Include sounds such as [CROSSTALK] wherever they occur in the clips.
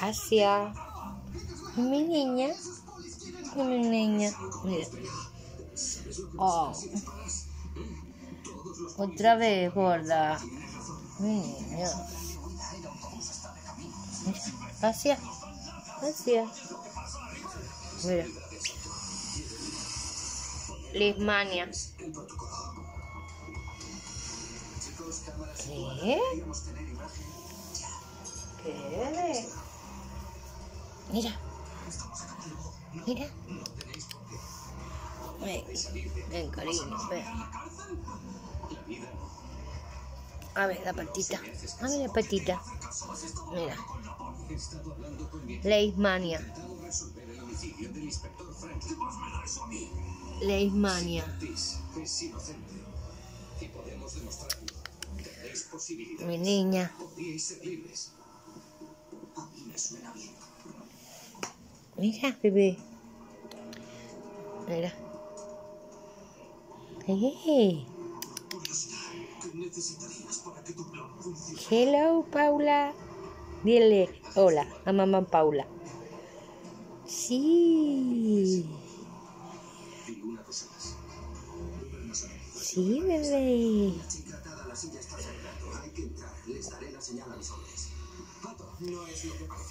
Asia. Mi niña. Mi niña. Oh. Otra vez, gorda. Mi niña. Asia. Asia. Mira. Lismania. ¿Qué? Mira. Mira. Ven, ven, cariño, ven. A ver la patita. A ver la patita. Mira. Leismania. Leismania. Mi niña. Mira, bebé. Mira. Hey. Hello, Paula. Dile hola a mamá Paula. Sí. Sí, bebé.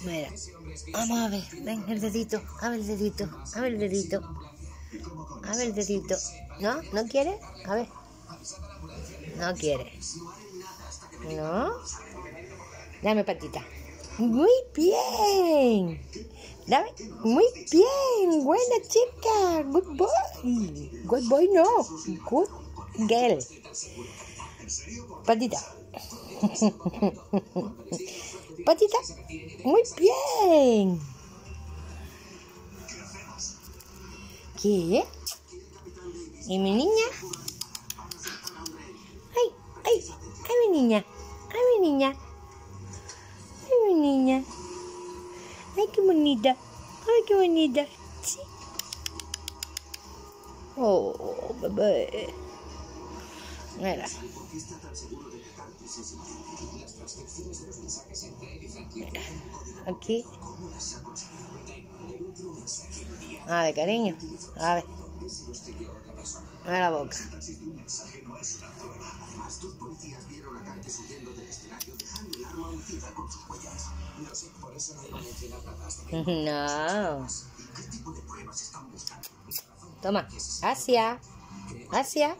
Mira, vamos a ver, ven el dedito, a ver el dedito, a ver el dedito, a ver el dedito. ¿No? ¿No quiere? A ver. No quiere. ¿No? Dame patita. Muy bien. Dame. Muy bien. Buena chica. Good boy. Good boy no. Good girl. Patita. [LAUGHS] Patita. Muy bien. ¿Qué? ¿Y mi niña? ¡Ay! ¡Ay! ¡Ay, mi niña! ¡Ay, mi niña! ¡Ay, mi niña! ¡Ay, qué bonita! ¡Ay, qué bonita! Sí. ¡Oh, bebé! Mira. Mira. Aquí. A ver, cariño. A ver. A la boca. No. Toma. Asia. Asia.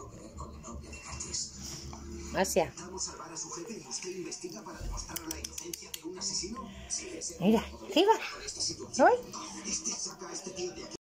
Mira, arriba. Voy.